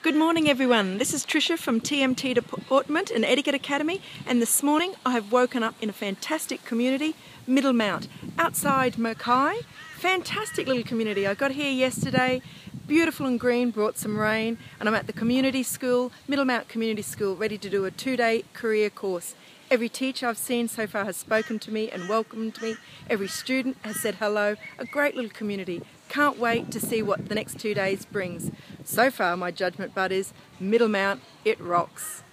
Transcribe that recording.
Good morning, everyone. This is Tricia from TMT Deportment and Etiquette Academy, and this morning I have woken up in a fantastic community, Middlemount, outside Mackay. Fantastic little community. I got here yesterday, beautiful and green, brought some rain, and I'm at the community school, Middlemount Community School, ready to do a two-day career course. Every teacher I've seen so far has spoken to me and welcomed me. Every student has said hello. A great little community. Can't wait to see what the next two days brings. So far, my judgment bud is Middlemount, it rocks.